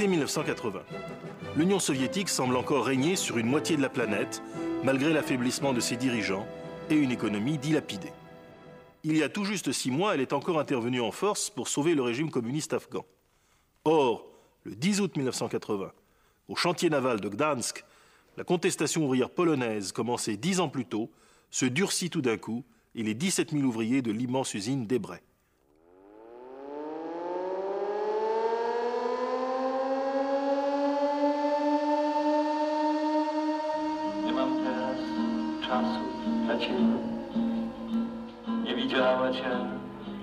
Été 1980. L'Union soviétique semble encore régner sur une moitié de la planète, malgré l'affaiblissement de ses dirigeants et une économie dilapidée. Il y a tout juste six mois, elle est encore intervenue en force pour sauver le régime communiste afghan. Or, le 10 août 1980, au chantier naval de Gdansk, la contestation ouvrière polonaise, commencée dix ans plus tôt, se durcit tout d'un coup et les 17 000 ouvriers de l'immense usine débraient.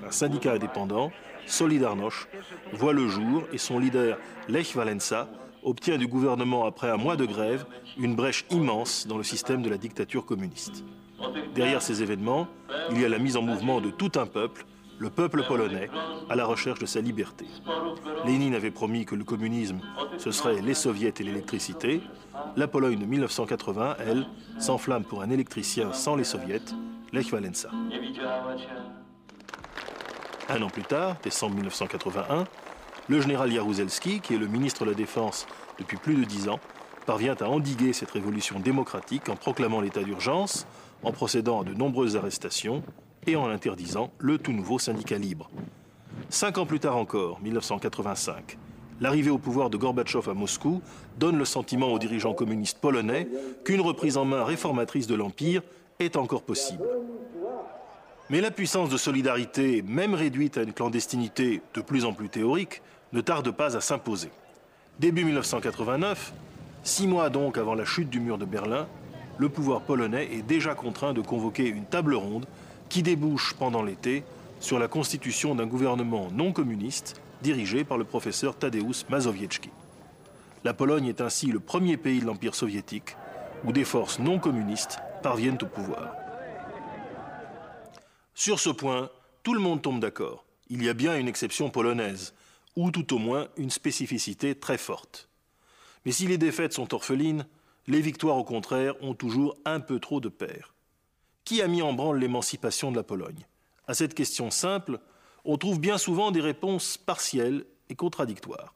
Un syndicat indépendant, Solidarność, voit le jour et son leader, Lech Walesa, obtient du gouvernement, après un mois de grève, une brèche immense dans le système de la dictature communiste. Derrière ces événements, il y a la mise en mouvement de tout un peuple, le peuple polonais, à la recherche de sa liberté. Lénine avait promis que le communisme, ce serait les soviets et l'électricité. La Pologne de 1980, elle, s'enflamme pour un électricien sans les soviets, Lech Walesa. Un an plus tard, décembre 1981, le général Jaruzelski, qui est le ministre de la Défense depuis plus de dix ans, parvient à endiguer cette révolution démocratique en proclamant l'état d'urgence, en procédant à de nombreuses arrestations et en interdisant le tout nouveau syndicat libre. Cinq ans plus tard encore, 1985, l'arrivée au pouvoir de Gorbatchev à Moscou donne le sentiment aux dirigeants communistes polonais qu'une reprise en main réformatrice de l'Empire est encore possible. Mais la puissance de solidarité, même réduite à une clandestinité de plus en plus théorique, ne tarde pas à s'imposer. Début 1989, six mois donc avant la chute du mur de Berlin, le pouvoir polonais est déjà contraint de convoquer une table ronde qui débouche pendant l'été sur la constitution d'un gouvernement non communiste dirigé par le professeur Tadeusz Mazowiecki. La Pologne est ainsi le premier pays de l'Empire soviétique où des forces non communistes parviennent au pouvoir. Sur ce point, tout le monde tombe d'accord. Il y a bien une exception polonaise, ou tout au moins une spécificité très forte. Mais si les défaites sont orphelines, les victoires, au contraire, ont toujours un peu trop de pères. Qui a mis en branle l'émancipation de la Pologne? À cette question simple, on trouve bien souvent des réponses partielles et contradictoires.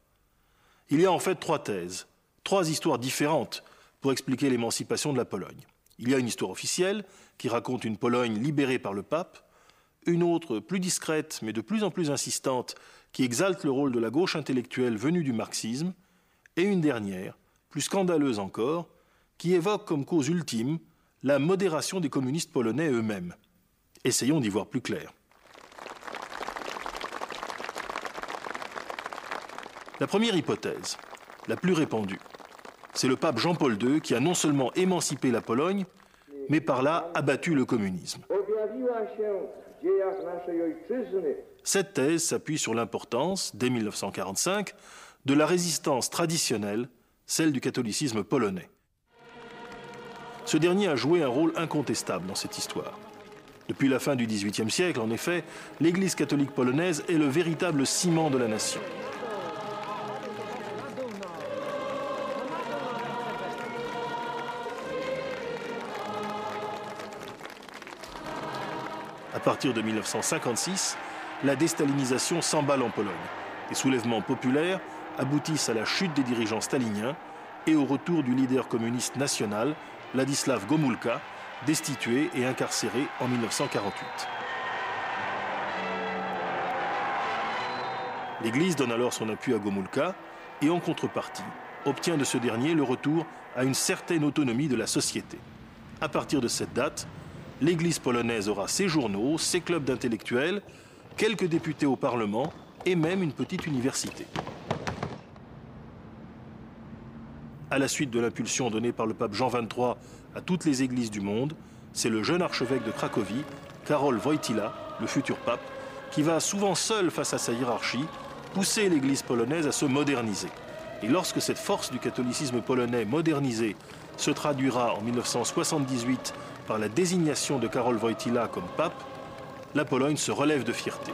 Il y a en fait trois thèses, trois histoires différentes pour expliquer l'émancipation de la Pologne. Il y a une histoire officielle qui raconte une Pologne libérée par le pape, une autre plus discrète mais de plus en plus insistante qui exalte le rôle de la gauche intellectuelle venue du marxisme, et une dernière, plus scandaleuse encore, qui évoque comme cause ultime la modération des communistes polonais eux-mêmes. Essayons d'y voir plus clair. La première hypothèse, la plus répandue, c'est le pape Jean-Paul II qui a non seulement émancipé la Pologne, mais par là abattu le communisme. Cette thèse s'appuie sur l'importance, dès 1945, de la résistance traditionnelle, celle du catholicisme polonais. Ce dernier a joué un rôle incontestable dans cette histoire. Depuis la fin du XVIIIe siècle, en effet, l'Église catholique polonaise est le véritable ciment de la nation. À partir de 1956, la déstalinisation s'emballe en Pologne. Les soulèvements populaires aboutissent à la chute des dirigeants staliniens et au retour du leader communiste national, Ladislav Gomulka, destitué et incarcéré en 1948. L'Église donne alors son appui à Gomulka et en contrepartie obtient de ce dernier le retour à une certaine autonomie de la société. À partir de cette date, l'Église polonaise aura ses journaux, ses clubs d'intellectuels, quelques députés au Parlement et même une petite université. À la suite de l'impulsion donnée par le pape Jean XXIII à toutes les églises du monde, c'est le jeune archevêque de Cracovie, Karol Wojtyla, le futur pape, qui va souvent seul face à sa hiérarchie pousser l'église polonaise à se moderniser. Et lorsque cette force du catholicisme polonais modernisé se traduira en 1978 par la désignation de Karol Wojtyla comme pape, la Pologne se relève de fierté.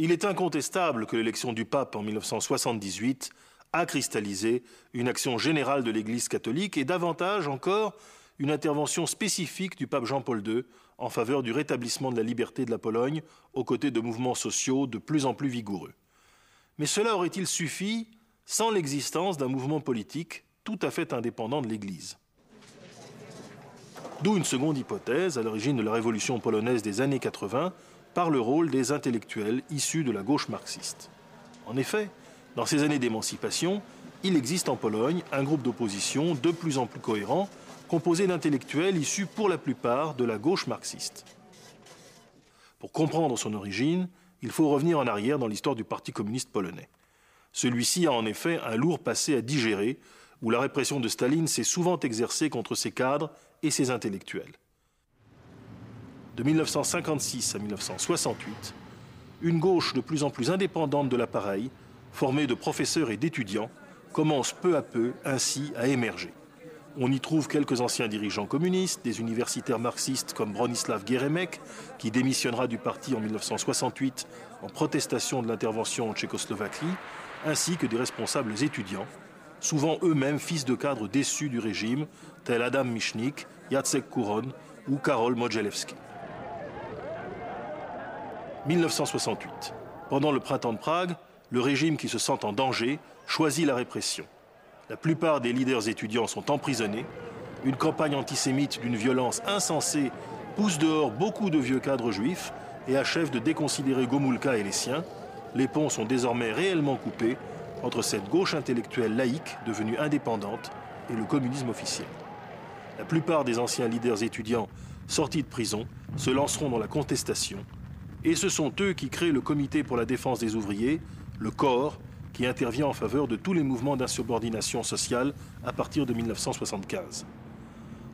Il est incontestable que l'élection du pape en 1978 a cristallisé une action générale de l'Église catholique et davantage encore une intervention spécifique du pape Jean-Paul II en faveur du rétablissement de la liberté de la Pologne aux côtés de mouvements sociaux de plus en plus vigoureux. Mais cela aurait-il suffi sans l'existence d'un mouvement politique tout à fait indépendant de l'Église? D'où une seconde hypothèse, à l'origine de la révolution polonaise des années 80, par le rôle des intellectuels issus de la gauche marxiste. En effet, dans ces années d'émancipation, il existe en Pologne un groupe d'opposition de plus en plus cohérent, composé d'intellectuels issus pour la plupart de la gauche marxiste. Pour comprendre son origine, il faut revenir en arrière dans l'histoire du Parti communiste polonais. Celui-ci a en effet un lourd passé à digérer, où la répression de Staline s'est souvent exercée contre ses cadres et ses intellectuels. De 1956 à 1968, une gauche de plus en plus indépendante de l'appareil, formée de professeurs et d'étudiants, commence peu à peu ainsi à émerger. On y trouve quelques anciens dirigeants communistes, des universitaires marxistes comme Bronislav Geremek, qui démissionnera du parti en 1968 en protestation de l'intervention en Tchécoslovaquie, ainsi que des responsables étudiants, souvent eux-mêmes fils de cadres déçus du régime, tels Adam Michnik, Jacek Kuron ou Karol Modzelewski. 1968. Pendant le printemps de Prague, le régime qui se sent en danger choisit la répression. La plupart des leaders étudiants sont emprisonnés. Une campagne antisémite d'une violence insensée pousse dehors beaucoup de vieux cadres juifs et achève de déconsidérer Gomulka et les siens. Les ponts sont désormais réellement coupés entre cette gauche intellectuelle laïque devenue indépendante et le communisme officiel. La plupart des anciens leaders étudiants sortis de prison se lanceront dans la contestation et ce sont eux qui créent le Comité pour la défense des ouvriers, le corps, qui intervient en faveur de tous les mouvements d'insubordination sociale à partir de 1975.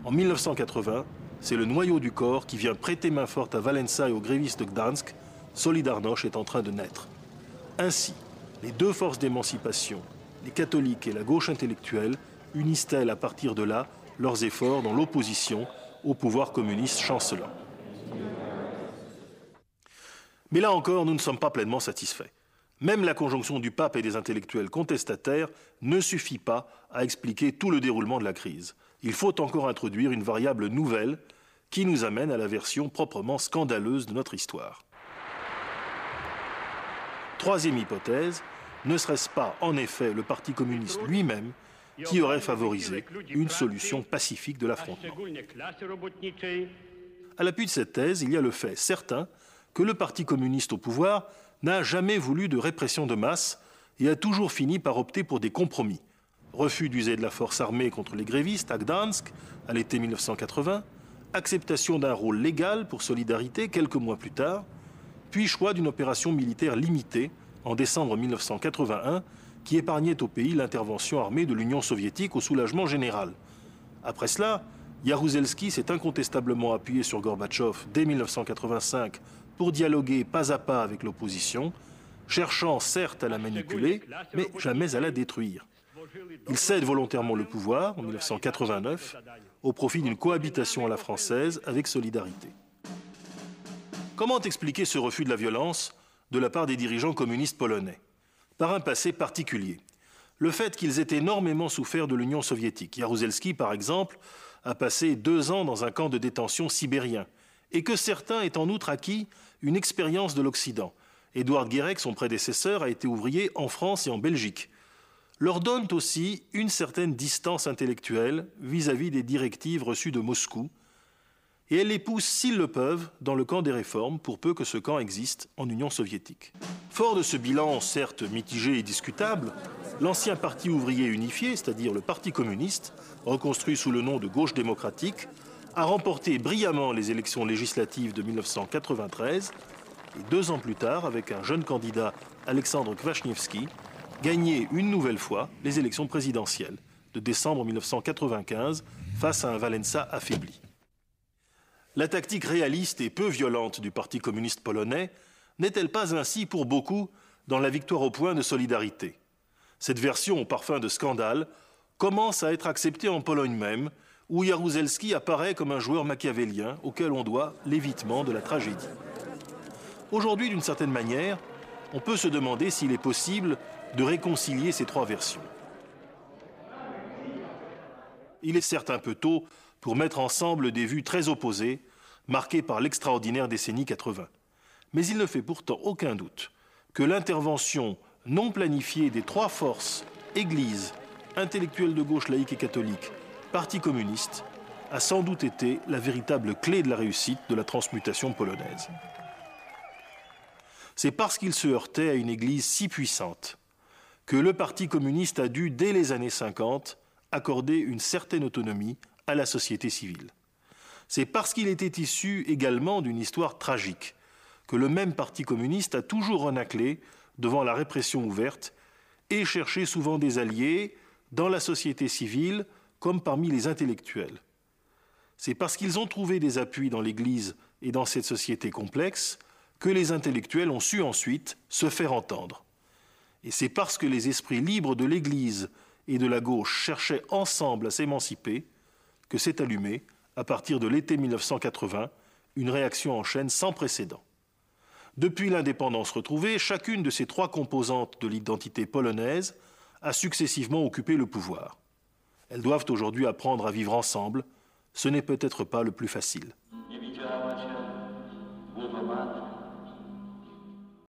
En 1980, c'est le noyau du corps qui vient prêter main forte à Valença et aux grévistes de Gdansk. Solidarność est en train de naître. Ainsi, les deux forces d'émancipation, les catholiques et la gauche intellectuelle, unissent-elles à partir de là leurs efforts dans l'opposition au pouvoir communiste chancelant. Mais là encore, nous ne sommes pas pleinement satisfaits. Même la conjonction du pape et des intellectuels contestataires ne suffit pas à expliquer tout le déroulement de la crise. Il faut encore introduire une variable nouvelle qui nous amène à la version proprement scandaleuse de notre histoire. Troisième hypothèse, ne serait-ce pas en effet le Parti communiste lui-même qui aurait favorisé une solution pacifique de l'affrontement? À l'appui de cette thèse, il y a le fait certain que le Parti communiste au pouvoir n'a jamais voulu de répression de masse et a toujours fini par opter pour des compromis. Refus d'user de la force armée contre les grévistes à Gdansk à l'été 1980, acceptation d'un rôle légal pour Solidarité quelques mois plus tard, puis choix d'une opération militaire limitée en décembre 1981 qui épargnait au pays l'intervention armée de l'Union soviétique au soulagement général. Après cela, Jaruzelski s'est incontestablement appuyé sur Gorbatchev dès 1985 pour dialoguer pas à pas avec l'opposition, cherchant certes à la manipuler, mais jamais à la détruire. Il cède volontairement le pouvoir en 1989 au profit d'une cohabitation à la française avec Solidarité. Comment expliquer ce refus de la violence de la part des dirigeants communistes polonais? Par un passé particulier. Le fait qu'ils aient énormément souffert de l'Union soviétique. Jaruzelski, par exemple, a passé deux ans dans un camp de détention sibérien et que certains aient en outre acquis une expérience de l'Occident. Édouard Guérec, son prédécesseur, a été ouvrier en France et en Belgique. Leur donnent aussi une certaine distance intellectuelle vis-à-vis des directives reçues de Moscou, et elles les poussent, s'ils le peuvent, dans le camp des réformes, pour peu que ce camp existe en Union soviétique. Fort de ce bilan, certes mitigé et discutable, l'ancien parti ouvrier unifié, c'est-à-dire le Parti communiste, reconstruit sous le nom de gauche démocratique, a remporté brillamment les élections législatives de 1993 et deux ans plus tard, avec un jeune candidat, Alexandre Kwasniewski, gagné une nouvelle fois les élections présidentielles de décembre 1995 face à un Valença affaibli. La tactique réaliste et peu violente du Parti communiste polonais n'est-elle pas ainsi pour beaucoup dans la victoire au point de solidarité? Cette version au parfum de scandale commence à être acceptée en Pologne même où Jaruzelski apparaît comme un joueur machiavélien auquel on doit l'évitement de la tragédie. Aujourd'hui, d'une certaine manière, on peut se demander s'il est possible de réconcilier ces trois versions. Il est certes un peu tôt pour mettre ensemble des vues très opposées marquée par l'extraordinaire décennie 80. Mais il ne fait pourtant aucun doute que l'intervention non planifiée des trois forces, Église, intellectuels de gauche laïque et catholique, Parti communiste, a sans doute été la véritable clé de la réussite de la transmutation polonaise. C'est parce qu'il se heurtait à une Église si puissante que le Parti communiste a dû, dès les années 50, accorder une certaine autonomie à la société civile. C'est parce qu'il était issu également d'une histoire tragique que le même Parti communiste a toujours renaclé devant la répression ouverte et cherché souvent des alliés dans la société civile comme parmi les intellectuels. C'est parce qu'ils ont trouvé des appuis dans l'Église et dans cette société complexe que les intellectuels ont su ensuite se faire entendre. Et c'est parce que les esprits libres de l'Église et de la gauche cherchaient ensemble à s'émanciper que s'est allumée, à partir de l'été 1980, une réaction en chaîne sans précédent. Depuis l'indépendance retrouvée, chacune de ces trois composantes de l'identité polonaise a successivement occupé le pouvoir. Elles doivent aujourd'hui apprendre à vivre ensemble. Ce n'est peut-être pas le plus facile.